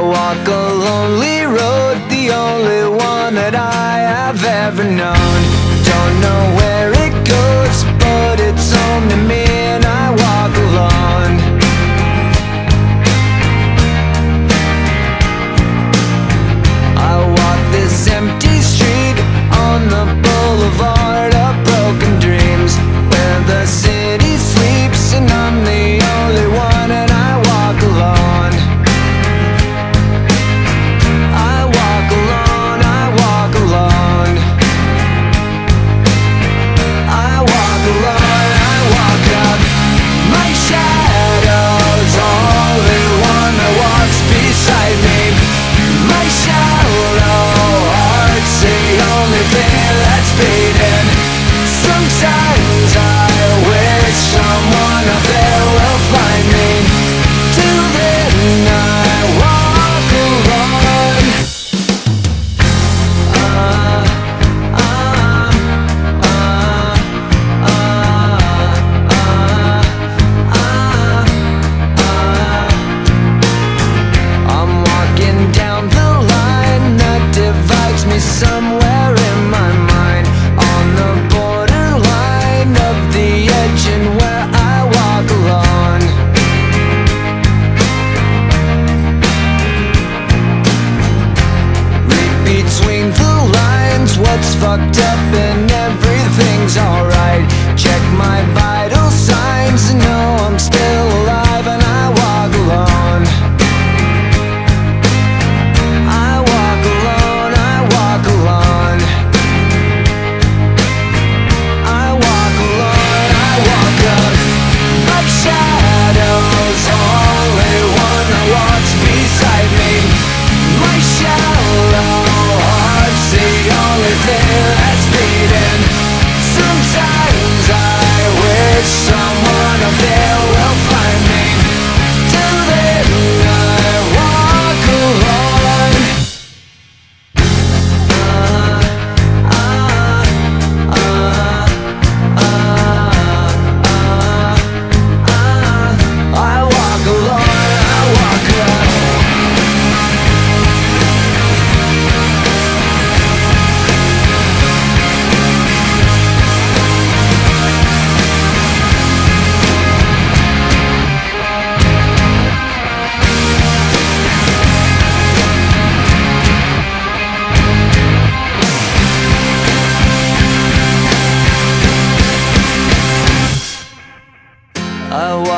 walk on fucked up and everything's alright. Check my vital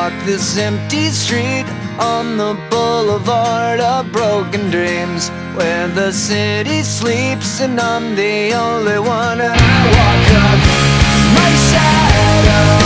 walk this empty street on the boulevard of broken dreams Where the city sleeps and I'm the only one. I walk up my shadows